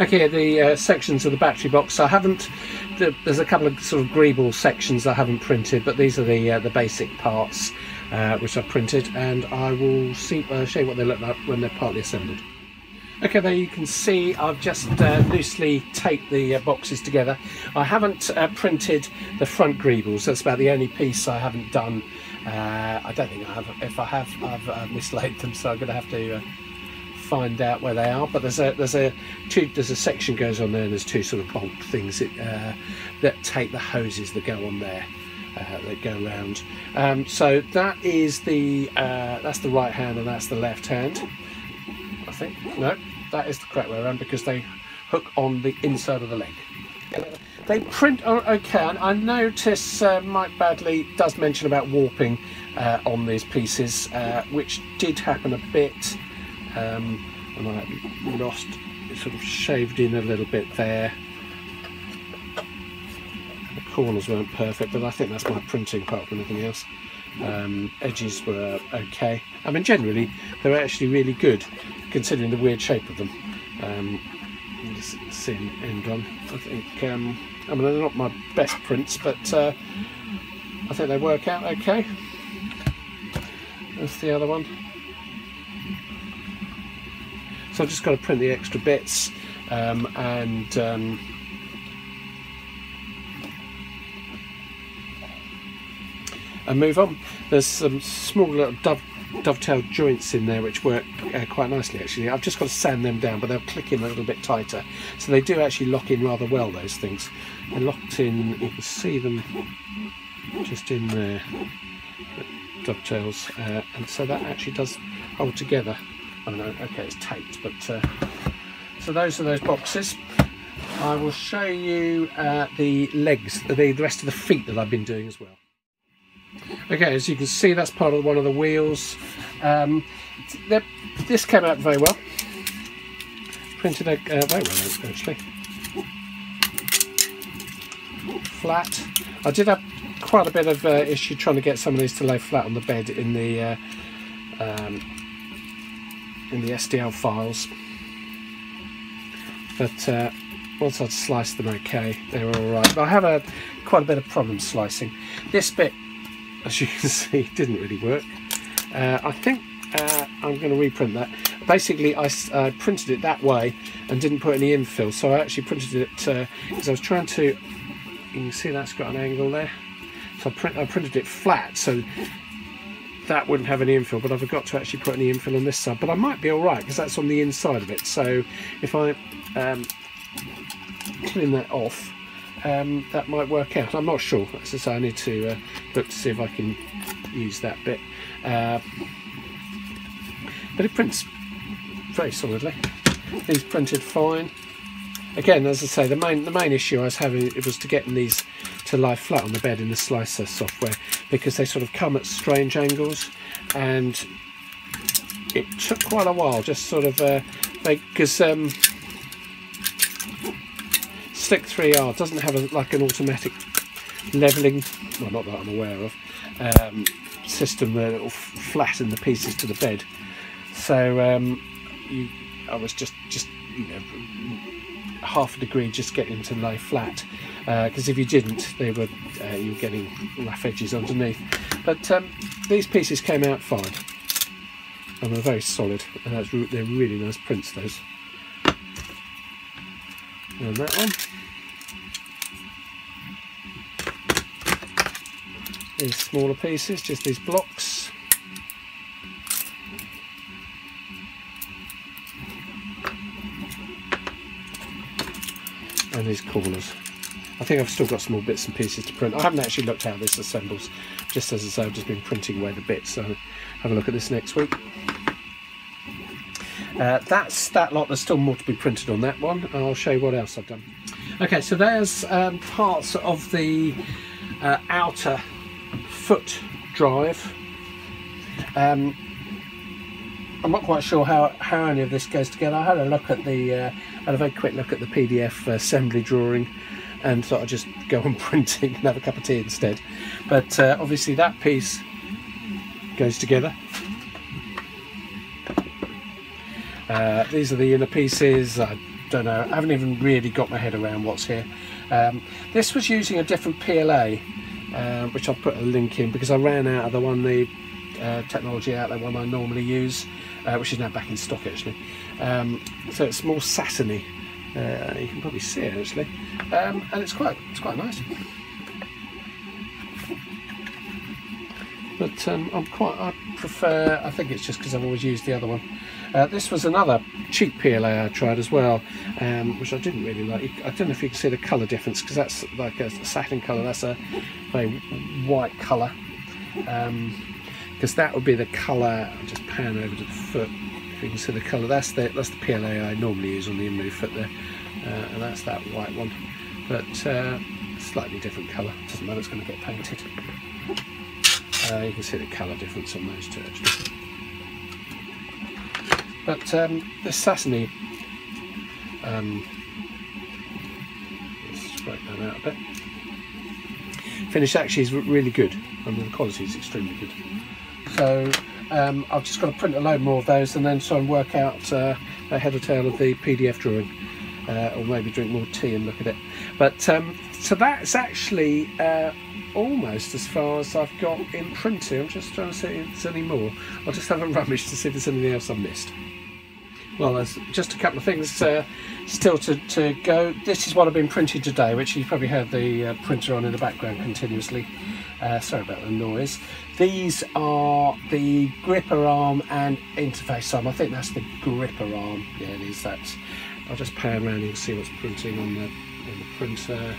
Okay, the uh, sections of the battery box. I haven't. The, there's a couple of sort of greeble sections I haven't printed, but these are the uh, the basic parts uh, which I've printed, and I will see uh, show you what they look like when they're partly assembled. Okay, there you can see I've just uh, loosely taped the uh, boxes together. I haven't printed the front greebles. That's about the only piece I haven't done. I don't think I have. If I have, I've mislaid them, so I'm going to have to find out where they are. But there's a there's a two there's a section goes on there, and there's two sort of bolt things that, uh, that take the hoses that go on there. Uh, that go around. Um, so that is the uh, that's the right hand and that's the left hand. I think no, that is the correct way around because they hook on the inside of the leg. They print oh, okay. And I notice uh, Mike Baddeley does mention about warping uh, on these pieces, uh, which did happen a bit um, and I lost, sort of shaved in a little bit there. The corners weren't perfect, but I think that's my printing apart from anything else. Um, edges were okay. I mean, generally, they're actually really good, considering the weird shape of them. Um, see end on. I think, um, I mean, they're not my best prints, but uh, I think they work out okay. That's the other one. So I've just got to print the extra bits um, and um, and move on. There's some small little dove, dovetail joints in there which work uh, quite nicely actually. I've just got to sand them down but they'll click in a little bit tighter. So they do actually lock in rather well those things. They're locked in, you can see them just in there, dovetails uh, and so that actually does hold together Oh no, okay, it's taped, but uh, so those are those boxes. I will show you uh, the legs, the, the rest of the feet that I've been doing as well. Okay, as you can see, that's part of one of the wheels. Um, this came out very well. Printed uh, very well, actually. Flat. I did have quite a bit of uh, issue trying to get some of these to lay flat on the bed in the uh, um, in the STL files. But uh, once I'd sliced them okay, they were alright. But I have a quite a bit of problem slicing. This bit, as you can see, didn't really work. Uh, I think uh, I'm going to reprint that. Basically, I uh, printed it that way and didn't put any infill, so I actually printed it because uh, I was trying to. You can see that's got an angle there. So I, print, I printed it flat, so that wouldn't have any infill, but I forgot to actually put any infill on this side. But I might be all right because that's on the inside of it. So if I um, clean that off, um, that might work out. I'm not sure. As I say, I need to uh, look to see if I can use that bit. Uh, but it prints very solidly. These printed fine. Again, as I say, the main the main issue I was having it was to getting these to lie flat on the bed in the slicer software because they sort of come at strange angles. And it took quite a while just sort of uh, because um, Slic3r doesn't have a, like an automatic leveling well not that I'm aware of um, system that will flatten the pieces to the bed. So um, you, I was just just you know half a degree just getting to lay flat. Because uh, if you didn't they were uh, you were getting rough edges underneath. But um, these pieces came out fine. And they're very solid. And that's re they're really nice prints those. And that one these smaller pieces just these blocks and these corners I think I've still got small bits and pieces to print. I haven't actually looked how this assembles, just as I say, I've just been printing away the bits, so have a look at this next week. Uh, that's that lot, there's still more to be printed on that one. I'll show you what else I've done. Okay, so there's um, parts of the uh, outer foot drive. Um, I'm not quite sure how, how any of this goes together. I had a look at the, uh, had a quick look at the PDF assembly drawing and thought I'd just go on printing and have a cup of tea instead. But uh, obviously that piece goes together. Uh, these are the inner pieces. I don't know. I haven't even really got my head around what's here. Um, this was using a different PLA, uh, which I'll put a link in because I ran out of the one, the uh, technology there, one I normally use, uh, which is now back in stock actually. Um, so it's more satiny. Uh, you can probably see it actually, um, and it's quite it's quite nice. But um, I'm quite I prefer. I think it's just because I've always used the other one. Uh, this was another cheap PLA I tried as well, um, which I didn't really like. I don't know if you can see the colour difference because that's like a satin colour. That's a very white colour. Because that would be the colour. I'll just pan over to the foot. If you can see the colour, that's the that's the PLA I normally use on the in foot there, uh, and that's that white one. But uh, slightly different colour. Doesn't matter. It's going to get painted. Uh, you can see the colour difference on those two actually. But um, this Satiny, um, let's that out a bit. Finish actually is really good. I mean, the quality is extremely good. So um, I've just got to print a load more of those and then try and work out uh, a head or tail of the PDF drawing. Uh, or maybe drink more tea and look at it. But um, so that's actually uh, almost as far as I've got in printing. I'm just trying to see if there's any more. I'll just have a rummage to see if there's anything else I've missed. Well, there's just a couple of things uh, still to, to go. This is what I've been printing today, which you've probably heard the uh, printer on in the background continuously. Uh, sorry about the noise. These are the gripper arm and interface arm. I think that's the gripper arm. Yeah, it is that. I'll just pan around and see what's printing on the, on the printer.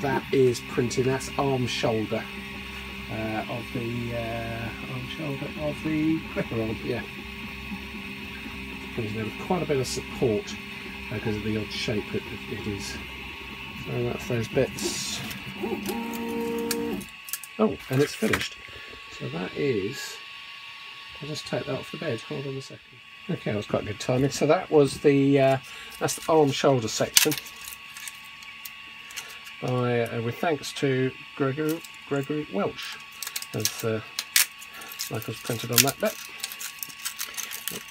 That is printing. That's arm shoulder uh, of the uh, arm shoulder of the gripper arm. Yeah with quite a bit of support uh, because of the odd shape it, it is. So that's those bits. Oh, and it's finished. So that is. I'll just take that off the bed. Hold on a second. Okay, that was quite good timing. So that was the uh, that's the arm shoulder section. By uh, with thanks to Gregory Gregory Welch, as uh, Michael's printed on that bit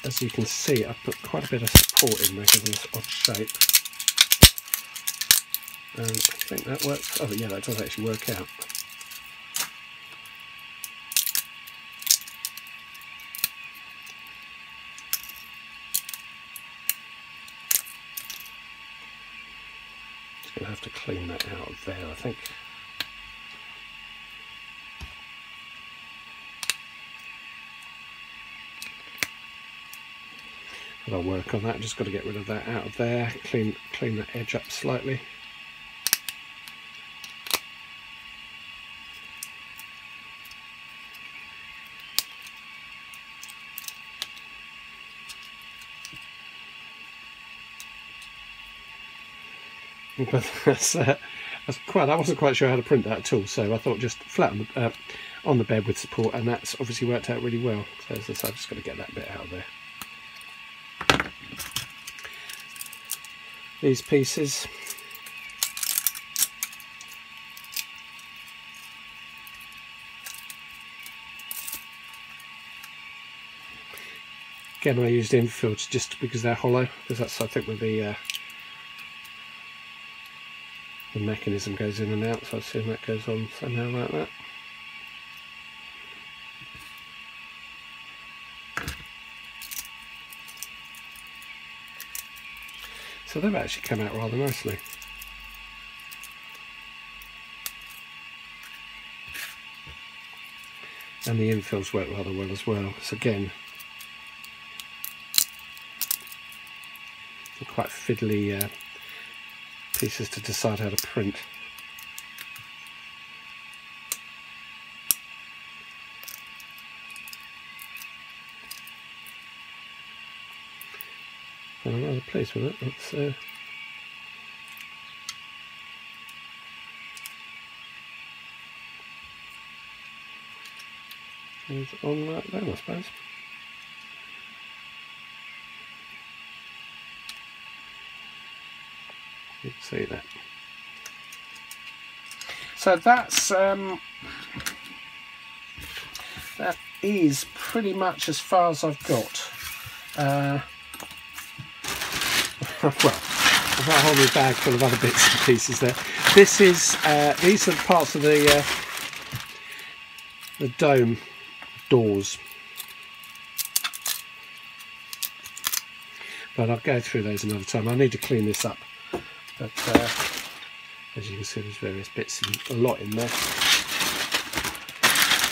as you can see I've put quite a bit of support in there because of this odd shape and I think that works oh yeah that does actually work out have to clean that out there I think I'll work on that. Just got to get rid of that out of there, clean clean that edge up slightly. But that's, uh, that's quite. I wasn't quite sure how to print that at all, so I thought just flat on the, uh, on the bed with support, and that's obviously worked out really well. So, so I've just got to get that bit out of there. these pieces. Again, I used infills just because they're hollow, because that's I think with the uh, the mechanism goes in and out. So I assume that goes on somehow like that. So they've actually come out rather nicely. And the infills work rather well as well. So again, quite fiddly uh, pieces to decide how to print. I'm rather pleased with it. It's uh, it's on right there, I suppose. You can see that. So that's um, that is pretty much as far as I've got. Uh, well, I've got a whole new bag full of other bits and pieces there. This is, uh, these are parts of the, uh, the dome doors. But I'll go through those another time. I need to clean this up. But uh, as you can see, there's various bits, and a lot in there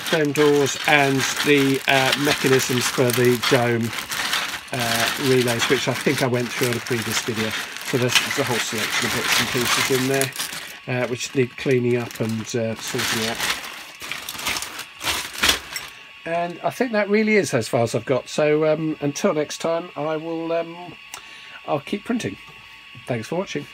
dome doors and the uh, mechanisms for the dome uh, relays, which I think I went through on a previous video. So there's, there's a whole selection of bits and pieces in there, uh, which need cleaning up and uh, sorting out. And I think that really is as far as I've got. So um, until next time, I will. Um, I'll keep printing. Thanks for watching.